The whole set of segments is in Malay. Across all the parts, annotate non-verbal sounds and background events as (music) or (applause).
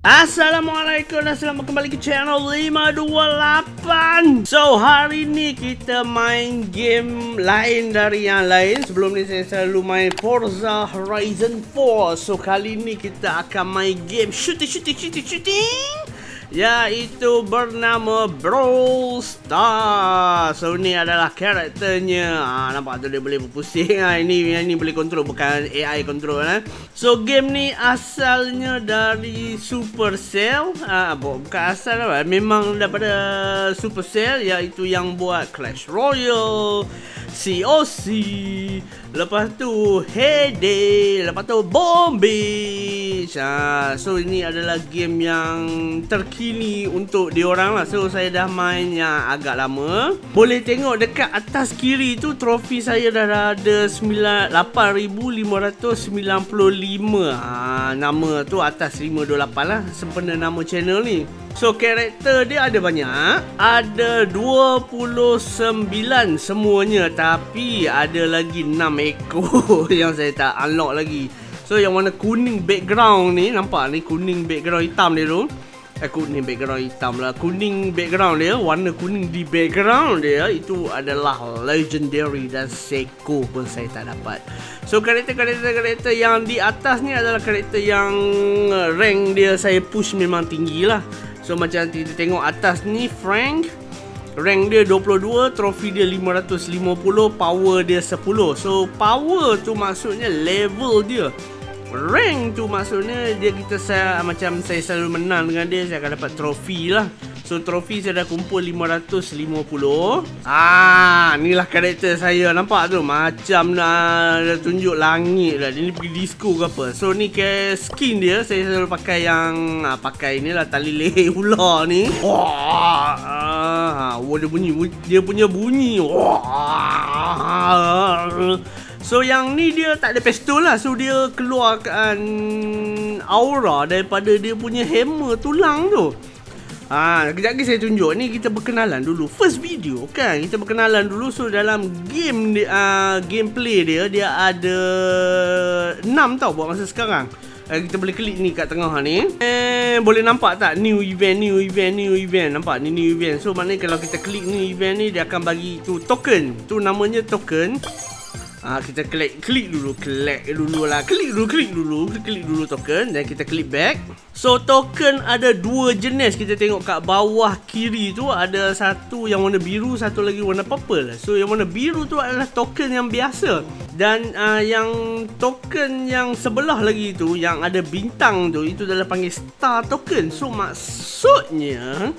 Assalamualaikum dan selamat kembali ke channel 528 So hari ni kita main game lain dari yang lain. Sebelum ni saya selalu main Forza Horizon 4 So kali ni kita akan main game shooting shooting shooting shooting Iaitu bernama Brawl Stars So ni adalah karakternya ha, Nampak tu dia boleh berpusing ha. Ini yang ni boleh control bukan AI control ha. So game ni asalnya dari Supercell ha, Bukan asal lah Memang daripada Supercell Iaitu yang buat Clash Royale COC Lepas tu Heyday Lepas tu Bombage ha, So ini adalah game yang terkini untuk diorang lah. So saya dah main yang agak lama. Boleh tengok dekat atas kiri tu Trofi saya dah ada 8,595 ha, Nama tu atas 528 lah Sempena nama channel ni. So karakter dia ada banyak. Ada 29 semuanya Tapi ada lagi 6 ekor (laughs) Yang saya tak unlock lagi. So yang warna kuning background ni Nampak ni kuning background hitam dia tu kuning background hitam lah. Kuning background dia Warna kuning di background dia Itu adalah legendary dan seko pun saya tak dapat. So karakter-karakter-karakter yang di atas ni adalah karakter yang rank dia saya push memang tinggi lah. So macam kita tengok atas ni Frank Rank dia 22 Trofi dia 550 Power dia 10 So power tu maksudnya level dia Rank tu maksudnya Dia kita saya Macam saya selalu menang dengan dia Saya akan dapat trofi lah. So trofi saya dah kumpul 550 Ah, Inilah karakter saya. Nampak tu? Macam nak Dah tunjuk langit lah. Dia ni pergi disco ke apa. So ni ke skin dia Saya selalu pakai yang ah, Pakai ni lah Tali leher (laughs) ular ni. Wah ah, Wah dia bunyi Dia punya bunyi. Wah So yang ni dia tak ada pistol lah. So dia keluarkan aura daripada dia punya hammer tulang tu. Ha, kejap lagi saya tunjuk. Ni kita berkenalan dulu. First video kan? Kita berkenalan dulu. So dalam game dia, uh, Gameplay dia Dia ada 6 tau buat masa sekarang. Uh, Kita boleh klik ni kat tengah ni. Eh boleh nampak tak New event New event New event? Nampak ni new event. So maknanya kalau kita klik new event ni Dia akan bagi tu token. Tu namanya token Ah ha, kita klik klik dulu, klik dulu lah. Klik dulu, klik dulu, klik dulu token dan kita klik back. So token ada dua jenis. Kita tengok kat bawah kiri tu ada satu yang warna biru, satu lagi warna purple. So yang warna biru tu adalah token yang biasa. Dan uh, yang token yang sebelah lagi tu yang ada bintang tu itu adalah panggil star token. So maksudnya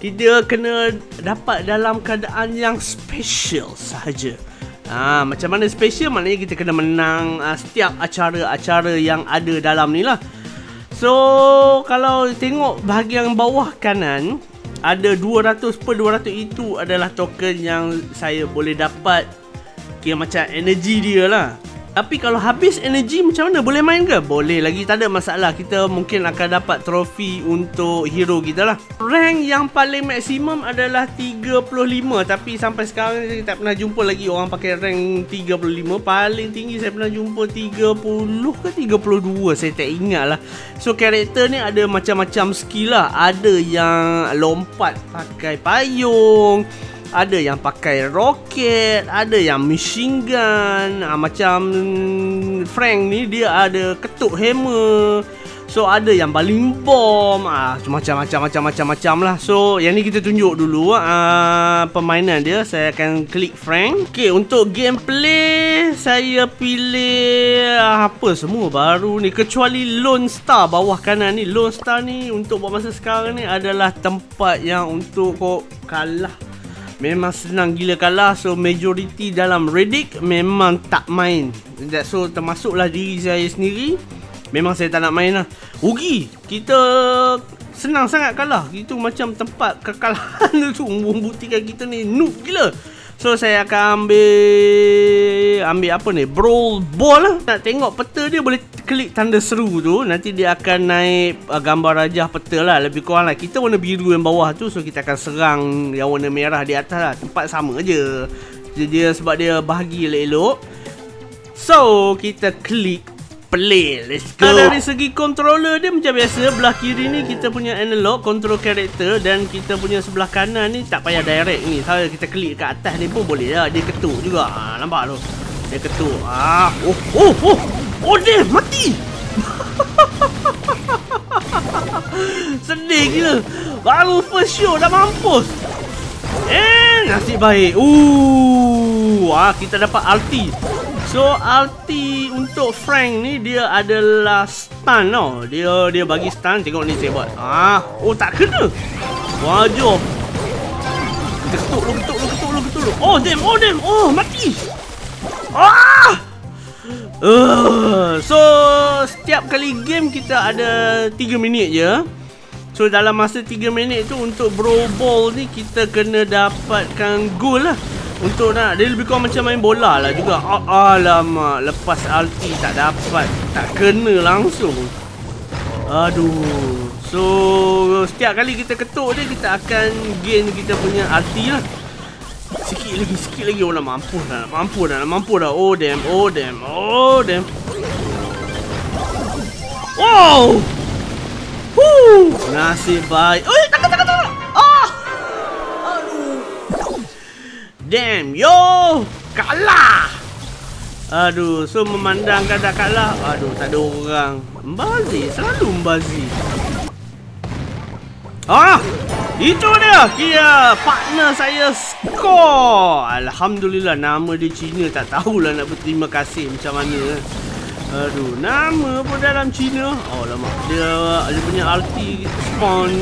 kita kena dapat dalam keadaan yang special sahaja. Ha, macam mana special maknanya kita kena menang uh, setiap acara-acara yang ada dalam ni lah. So, kalau tengok bahagian bawah kanan, ada 200 per 200 itu adalah token yang saya boleh dapat kira macam energi dia lah. Tapi kalau habis energi macam mana? Boleh main ke? Boleh lagi tak ada masalah. Kita mungkin akan dapat trofi untuk hero kita lah. Rank yang paling maksimum adalah 35 tapi sampai sekarang saya tak pernah jumpa lagi orang pakai rank 35. Paling tinggi saya pernah jumpa 30 ke 32 saya tak ingat lah. So karakter ni ada macam-macam skill lah. Ada yang lompat pakai payung ada yang pakai roket, ada yang machine gun. Ha, macam Frank ni dia ada ketuk hammer. So ada yang baling bom ah macam-macam macam-macam macam lah. So yang ni kita tunjuk dulu ah permainan dia. Saya akan klik Frank. Okey, untuk gameplay saya pilih apa semua baru ni kecuali Lone Star bawah kanan ni. Lone Star ni untuk buat masa sekarang ni adalah tempat yang untuk kau kalah Memang senang gila kalah So majority dalam Reddit Memang tak main. So termasuklah diri saya sendiri. Memang saya tak nak main lah. Rugi. Kita Senang sangat kalah. Itu macam tempat kekalahan (laughs) tu Membuktikan kita ni. Noob gila So saya akan ambil Ambil apa ni? Brawl ball. Nak tengok peta dia boleh klik tanda seru tu. Nanti dia akan naik uh, gambar rajah peta lah. Lebih kurang lah. Kita warna biru yang bawah tu So kita akan serang yang warna merah di atas lah. Tempat sama je. Jadi dia sebab dia bahagi elok-elok. So kita klik pelik. Let's go. Nah, dari segi controller dia macam biasa. Belah kiri ni kita punya analog control character dan kita punya sebelah kanan ni tak payah direct ni. Saya kita klik kat atas ni pun boleh lah. Dia ketuk juga. Ha, nampak tu. Dia ketuk. Ah, oh, oh, oh. Oh, dia mati. (laughs) Sedih gila. Baru first show dah mampus. Eh, nasib baik. Ooh, ah kita dapat ulti. So ulti untuk Frank ni dia adalah stun tau. Dia dia bagi stun tengok ni saya buat. Ah, oh tak kena. Kita ketuk lu ketuk lu ketuk lu ketuk lu. Oh damn, oh damn. Oh mati. Ah! Uh, so setiap kali game kita ada 3 minit je. So dalam masa 3 minit tu untuk bro ball ni kita kena dapatkan goal lah. Untuk nak Dia lebih kurang macam main bola lah juga. Alamak Lepas ulti tak dapat. Tak kena langsung. Aduh. So Setiap kali kita ketuk dia Kita akan gain kita punya ulti lah. Sikit lagi Sikit lagi. Oh nak mampu dah Nak mampu dah Nak mampu dah. Oh damn Oh damn Oh damn. Wow! Woo! Nasib baik. Oh takut takut Damn, yo! Kalah! Aduh, so memandangkan dah kalah. Aduh, tak ada orang. Mbazi, selalu Mbazi. Ah! Itu dia! Kira partner saya skor! Alhamdulillah, nama dia Cina. Tak tahulah nak berterima kasih macam mana. Aduh, nama pun dalam Cina. Oh, lama. Dia, dia punya ulti spawn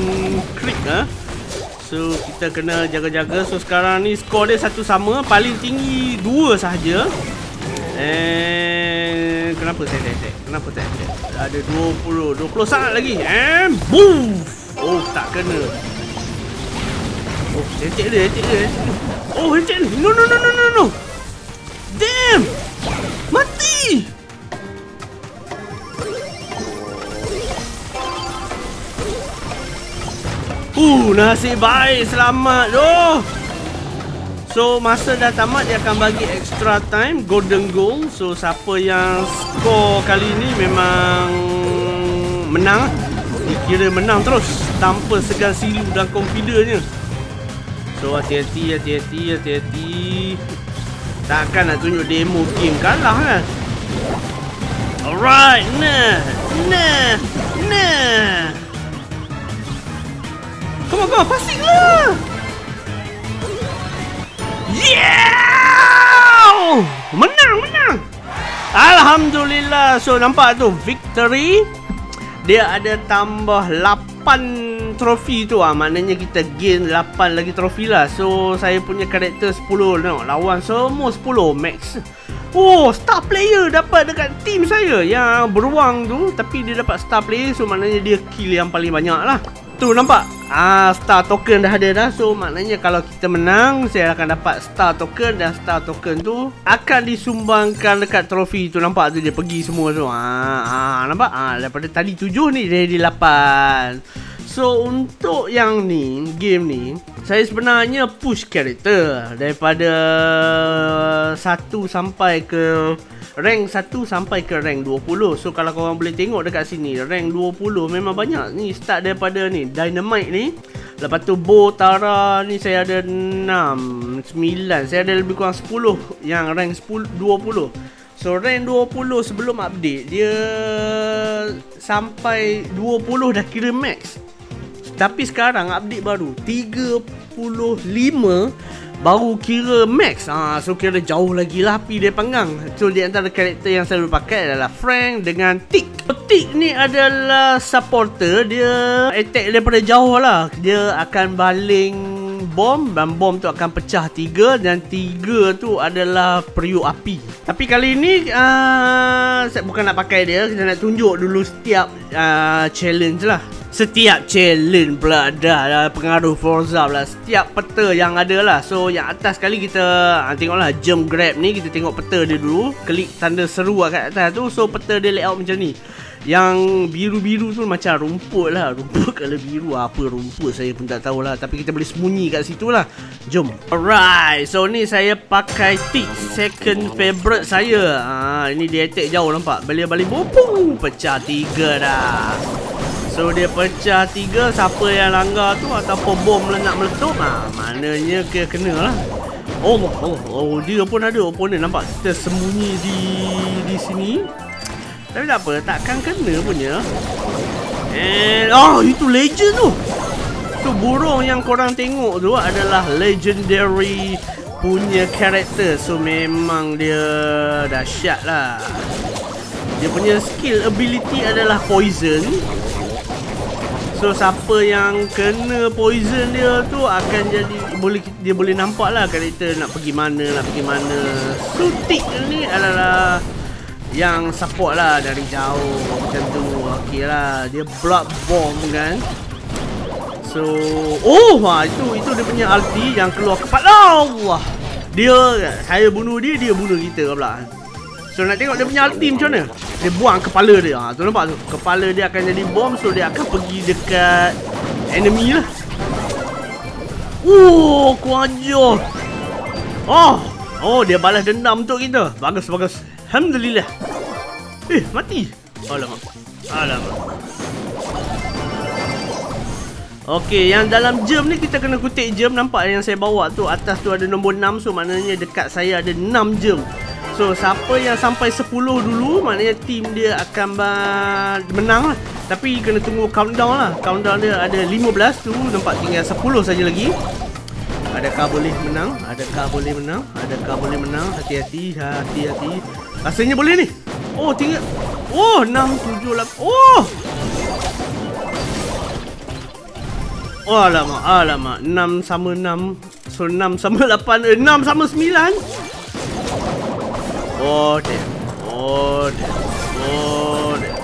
creep, ha? So kita kena jaga-jaga. So sekarang ni skor dia satu sama. Paling tinggi dua sahaja. And Kenapa saya attack? Kenapa saya attack? Ada 20 20 sangat lagi. And Boom Oh tak kena. Oh attack dia attack dia Oh attack dia No no no no no no. Damn! Mati Uh, nasib baik. Selamat. Oh. So, masa dah tamat, dia akan bagi extra time. Golden goal. So, siapa yang score kali ni memang menang. Dikira menang terus. Tanpa segan silu dan confidentnya. So, hati-hati, hati-hati, hati-hati. Takkan nak tunjuk demo game kalah kan? Alright, nah, nah, nah. Come on, come on, passing lah! Yeah! Menang, menang! Alhamdulillah. So, nampak tu, victory. Dia ada tambah 8 trofi tu ah. Maknanya kita gain 8 lagi trofi lah. So, saya punya karakter 10. Tengok, lawan semua 10 max. Oh, star player dapat dekat team saya yang beruang tu. Tapi dia dapat star player. So, maknanya dia kill yang paling banyak lah. Tu nampak? Ah star token dah ada dah. So maknanya kalau kita menang, saya akan dapat star token dan star token tu akan disumbangkan dekat trofi tu nampak tu dia pergi semua tu. Ah, ah nampak? Ah daripada tadi tujuh ni jadi lapan. So untuk yang ni game ni saya sebenarnya push character daripada satu sampai ke rank 1 sampai ke rank 20 So kalau korang boleh tengok dekat sini Rank 20 memang banyak. Ni start daripada ni Dynamite ni. Lepas tu Bo Tara ni saya ada 6 9 Saya ada lebih kurang 10 Yang rank 10, 20 So rank 20 sebelum update Dia Sampai 20 dah kira max. Tapi sekarang update baru 35 Baru kira max. Ha, So kira jauh lagi lah api dia panggang. So di antara karakter yang selalu pakai adalah Frank dengan Tick Tick ni adalah supporter. Dia attack daripada jauh lah. Dia akan baling bom Dan bom tu akan pecah tiga Dan tiga tu adalah periuk api. Tapi kali ni uh, Saya bukan nak pakai dia. Kita nak tunjuk dulu setiap uh, challenge lah Setiap challenge pula ada pengaruh Forza pula. Setiap peta yang ada lah. So yang atas kali kita ha, Tengoklah jump grab ni Kita tengok peta dia dulu. Klik tanda seru lah kat atas tu. So peta dia layout macam ni. Yang biru-biru tu macam rumput lah. Rumput kalau biru. Apa rumput saya pun tak tahulah. Tapi kita boleh sembunyi kat situ lah. Jom. Alright. So ni saya pakai tick second favorite saya. Ha, Ini dia attack jauh nampak. Balik-balik bopong. Pecah tiga dah So dia pecah tiga Siapa yang langgar tu Ataupun bom nak meletup ha, Maknanya dia kena lah Oh, oh, oh, dia pun ada opponent nampak kita sembunyi di di sini. Tapi tak apa, takkan kena punya. And oh, itu legend tu. Tu burung yang korang tengok tu adalah legendary punya karakter. So memang dia dahsyat lah. Dia punya skill ability adalah poison. So siapa yang kena poison dia tu akan jadi boleh dia boleh nampak lah karakter nak pergi mana nak pergi mana. So tick ni adalah yang support lah dari jauh macam tu. Okey lah dia block bomb kan. So oh ha, itu itu dia punya ulti yang keluar kepala Allah. Dia saya bunuh dia dia bunuh kita pula. So nak tengok dia punya ulti macam mana? Dia buang kepala dia. Ha, Tu nampak? Tu Kepala dia akan jadi bom So dia akan pergi dekat Enemy lah. Oh Kuajar Oh Oh dia balas dendam untuk kita. Bagus bagus. Alhamdulillah. Eh mati. Alamak. Alamak. Okey, yang dalam jam ni kita kena kutip jam Nampak yang saya bawa tu Atas tu ada nombor 6 So maknanya dekat saya ada 6 jam So siapa yang sampai 10 dulu Maknanya team dia akan menang lah. Tapi kena tunggu countdown lah. Countdown dia ada 15 tu Nampak tinggal 10 saja lagi. Adakah boleh menang? Adakah boleh menang? Adakah boleh menang? Hati-hati Hati-hati. Rasanya boleh ni. Oh tinggal Oh 6, 7, 8 Oh! Oh alamak Alamak. 6 sama 6 So 6 sama 8 eh, 6 sama 9 Damn. Oh damn.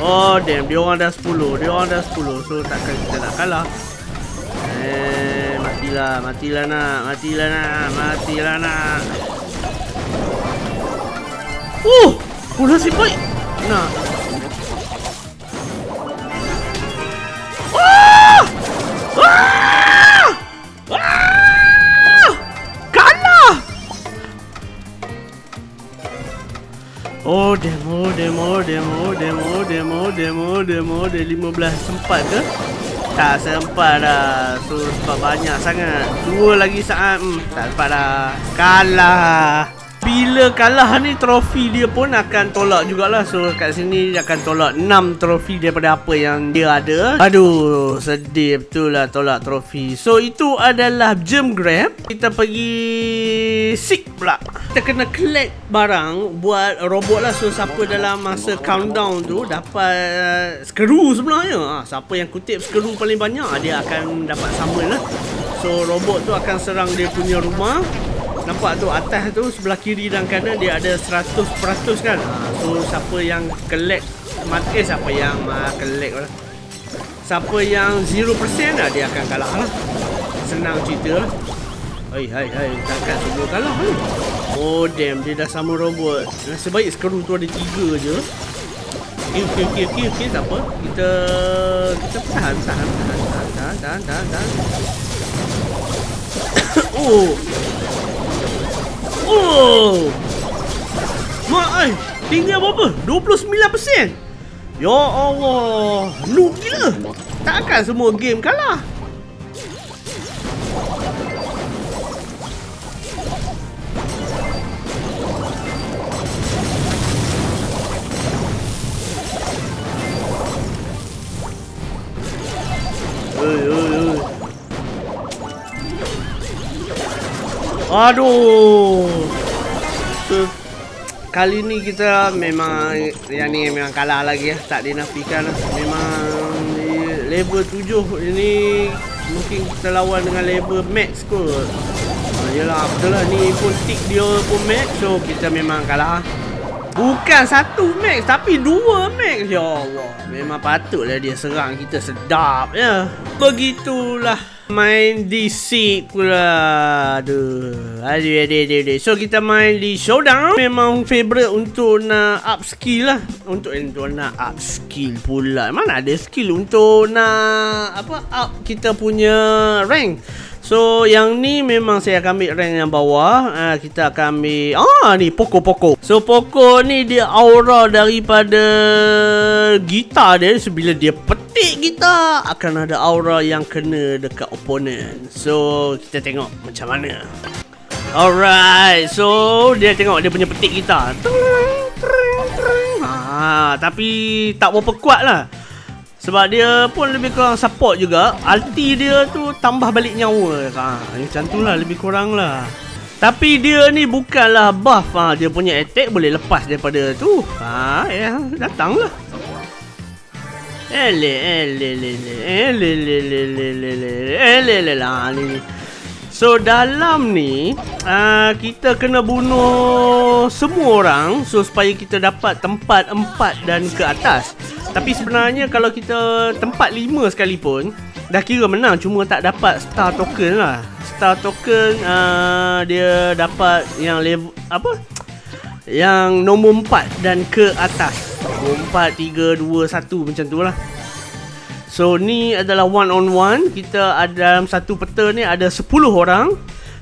Oh damn. Dia orang dah 10. Dia orang dah 10. So takkan kita nak kalah. Eh, matilah, matilah nak, matilah nak, matilah nak. Uh, oh nasib baik. Nak. Oh demo demo demo demo demo demo demo de 15 sempat ke? Tak sempat dah. So sebab banyak sangat. Dua lagi saat hmm, tak sempat dah. Kalah. Bila kalah ni trofi dia pun akan tolak jugalah. So kat sini dia akan tolak 6 trofi daripada apa yang dia ada. Aduh sedih betul lah tolak trofi. So itu adalah gem grab. Kita pergi seek pula. Kita kena collect barang buat robot lah. So siapa dalam masa countdown tu dapat skru sebenarnya. Ha, Siapa yang kutip skru paling banyak dia akan dapat summon lah. So robot tu akan serang dia punya rumah Nampak tu atas tu sebelah kiri dan kanan dia ada 100% kan? Ha, So siapa yang collect mati eh, siapa yang uh, collect lah. Siapa yang 0% lah dia akan kalah lah. Senang cerita. Lah Hai hai hai takkan semua kalah lah Oh damn dia dah sama robot. Nasib baik skru tu ada 3 je. Okay okay okay okay, okay tak apa. Kita Kita tahan tahan tahan tahan tahan tahan tahan, tahan. (coughs) Oh Oh. Mak ai, tinggal berapa? 29%. Ya Allah, noob gila. Takkan semua game kalah. Aduh. Kali ni kita memang yang ni memang kalah lagi ya, tak dinafikan. Lah. Memang level 7 ini mungkin kita lawan dengan level max kot. Ha, yalah betul lah. Ni pun tick dia pun max. So kita memang kalah. Bukan satu max tapi dua max. Ya Allah. Memang patutlah dia serang kita sedap ya. Begitulah Main di seat pula. Aduh. Aduh aduh aduh, aduh. So kita main di showdown. Memang favourite untuk nak up skill lah. Untuk, eh, untuk nak up skill pula. Mana ada skill untuk nak Apa up kita punya rank. So yang ni memang saya akan ambil rank yang bawah. Uh, Kita akan ambil Ah ni Poco So Poco ni dia aura daripada Gitar dia. So, Bila dia petik gitar Akan ada aura yang kena dekat opponent. So kita tengok macam mana. Alright So dia tengok dia punya petik gitar Ah, Tapi tak berapa kuat lah. Sebab dia pun lebih kurang support juga. Ulti dia tu tambah balik nyawa. Ha, Macam tu lah lebih kurang lah. Tapi dia ni bukanlah buff ha, Dia punya attack boleh lepas daripada tu. Ha, ya, Datang lah So dalam ni uh, kita kena bunuh semua orang so supaya kita dapat tempat empat dan ke atas. Tapi sebenarnya kalau kita tempat lima sekalipun Dah kira menang cuma tak dapat star token lah Star token uh, dia dapat yang level Apa? Yang nombor empat dan ke atas. Empat, tiga, dua, satu macam tu lah. So ni adalah one on one. Kita ada dalam satu peta ni ada sepuluh orang.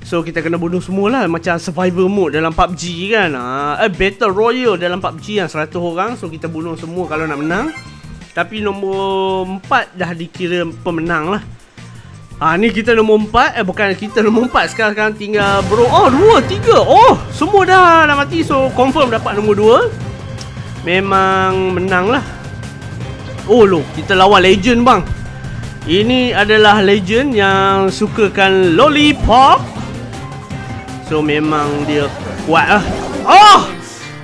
So kita kena bunuh semua lah Macam survival mode dalam PUBG kan. Uh, Eh battle royale dalam PUBG yang 100 orang. So kita bunuh semua kalau nak menang. Tapi nombor 4 dah dikira pemenang lah Ah ni kita nombor 4 Eh bukan kita nombor 4 Sekarang, sekarang tinggal bro. Oh 2, 3 Oh semua dah dah mati. So confirm dapat nombor 2 Memang menang lah. Oh lo kita lawan legend bang. Ini adalah legend yang sukakan lollipop. So memang dia kuat lah. Oh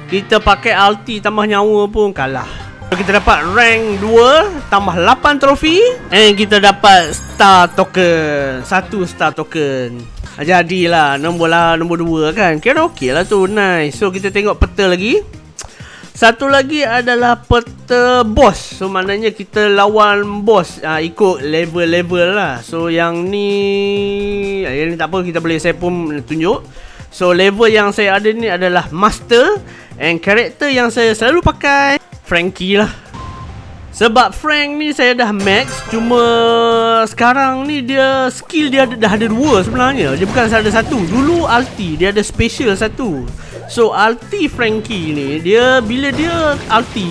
Kita pakai ulti tambah nyawa pun kalah so, Kita dapat rank 2 Tambah 8 trofi. And kita dapat star token. Satu star token. Jadilah nombor lah nombor 2 kan. Kira okey lah tu nice. So kita tengok peta lagi. Satu lagi adalah peta boss. So maknanya kita lawan boss. Uh, Ikut level-level lah. So yang ni Yang ni tak apa kita boleh saya pun tunjuk. So level yang saya ada ni adalah master. And karakter yang saya selalu pakai Frankie lah. Sebab Frank ni saya dah max Cuma sekarang ni dia skill dia dah ada dua sebenarnya. Dia bukan ada satu. Dulu ulti dia ada special satu. So ulti Frankie ni Dia bila dia ulti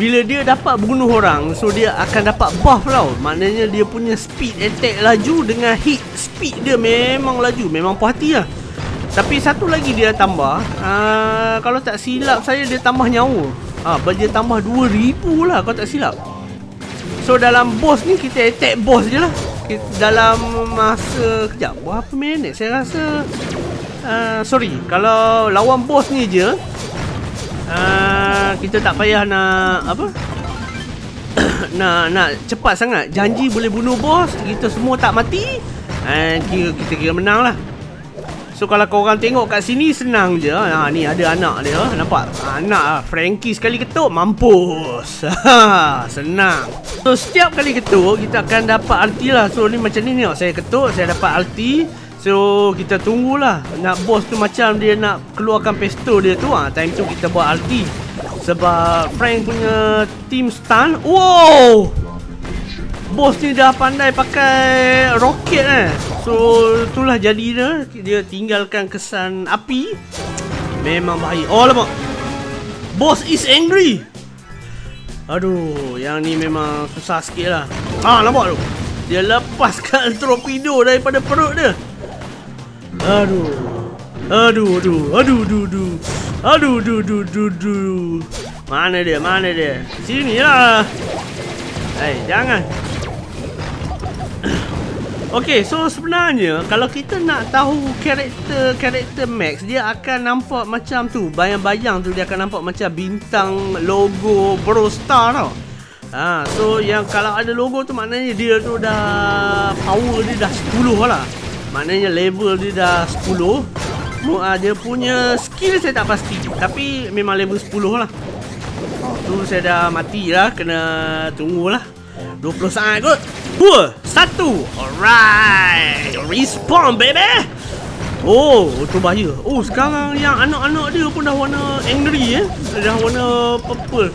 Bila dia dapat bunuh orang So dia akan dapat buff tau. Maknanya dia punya speed attack laju Dengan hit speed dia memang laju Memang puas hati lah. Tapi satu lagi dia tambah. Uh, Kalau tak silap saya dia tambah nyawa ha, dia tambah 2000 lah kau tak silap. So dalam boss ni kita attack boss je lah. Dalam masa kejap berapa minit saya rasa uh, sorry kalau lawan boss ni je uh, kita tak payah nak apa (coughs) nak nak cepat sangat janji boleh bunuh boss kita semua tak mati and kira kita kira menang lah So kalau korang tengok kat sini senang je. Ha, Ni ada anak dia. Nampak? Anak lah Frankie sekali ketuk Mampus. (laughs) Senang. So setiap kali ketuk Kita akan dapat ulti lah. So ni macam ni ni Saya ketuk Saya dapat ulti So kita tunggulah. Nak boss tu macam dia nak keluarkan pesto dia tu ha, Time tu kita buat ulti Sebab Frank punya team stun Wow Bos ni dah pandai pakai roket eh. So itulah jadi dia. Dia tinggalkan kesan api. Memang bahaya. Oh lama Bos is angry. Aduh Yang ni memang susah sikit lah. Ah nampak tu? Dia lepaskan (laughs) torpedo daripada perut dia. Aduh. Aduh aduh. Aduh aduh aduh. Aduh aduh aduh aduh, aduh. Mana dia mana dia? Sini lah. Eh hey, jangan Okay, so sebenarnya kalau kita nak tahu karakter-karakter Max, dia akan nampak macam tu. Bayang-bayang tu dia akan nampak macam bintang logo Bro Star tau. Ha, so yang kalau ada logo tu maknanya dia tu dah power dia dah 10 lah. Maknanya level dia dah 10. uh, dia punya skill saya tak pasti tapi memang level 10 lah tu saya dah mati lah kena tunggu lah 20 saat kot 2 1 alright respawn baby Oh, tu bahaya. Oh, sekarang yang anak-anak dia pun dah warna angry eh. Dah warna purple.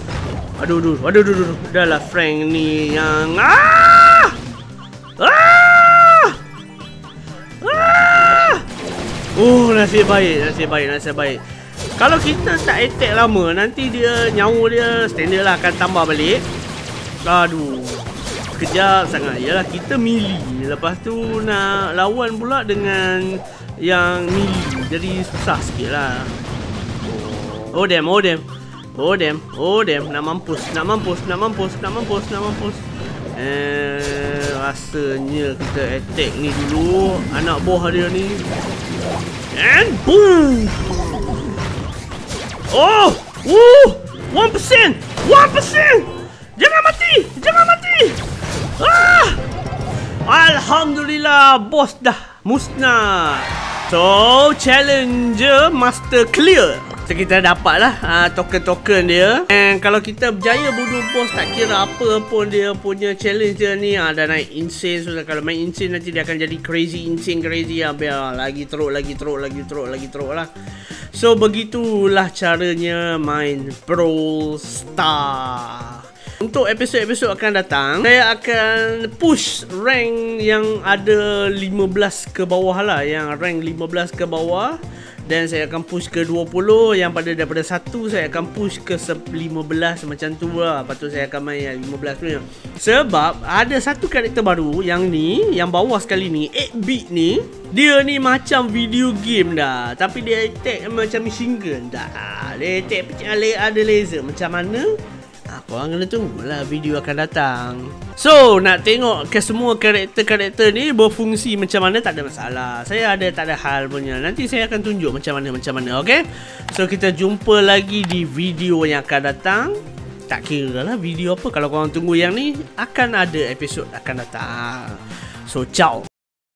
Aduh, aduh, aduh, aduh, aduh. Dah lah Frank ni yang... Ah! Ah! Ah! Oh, nasib baik, nasib baik, nasib baik. Kalau kita tak attack lama, nanti dia nyawa dia standard lah akan tambah balik. Aduh. Kejap sangat. Yalah, kita melee. Lepas tu nak lawan pula dengan yang ni jadi susah sikit lah. Oh damn, oh damn. Oh damn, oh damn. Nak mampus, nak mampus, nak mampus, nak mampus, nak mampus. Eh, rasanya kita attack ni dulu. Anak buah dia ni. And boom. Oh, uh, 1% 1% Jangan mati, jangan Alhamdulillah, bos dah musnah So, challenger master clear. So, kita dapat lah uh, token-token dia. And kalau kita berjaya bunuh boss, tak kira apa pun dia punya challenge dia ni. Uh, dah naik insane. So, kalau main insane nanti dia akan jadi crazy, insane, crazy. Uh, biar lagi teruk, lagi teruk, lagi teruk, lagi teruk lah. So, begitulah caranya main Brawl Star. Untuk episod-episod akan datang Saya akan push rank yang ada 15 ke bawah lah Yang rank 15 ke bawah. Dan saya akan push ke 20 Yang pada daripada 1 saya akan push ke 15 macam tu lah. Lepas tu saya akan main yang 15 punya. Sebab ada satu karakter baru Yang ni, yang bawah sekali ni 8-bit ni Dia ni macam video game dah. Tapi dia attack macam machine gun dah. Dia attack ada laser. Macam mana? Korang kena tunggulah video akan datang. So nak tengok ke semua karakter-karakter ni Berfungsi macam mana tak ada masalah. Saya ada tak ada hal punya. Nanti saya akan tunjuk macam mana macam mana okay So kita jumpa lagi di video yang akan datang. Tak kira lah video apa. Kalau korang tunggu yang ni Akan ada episod akan datang. So ciao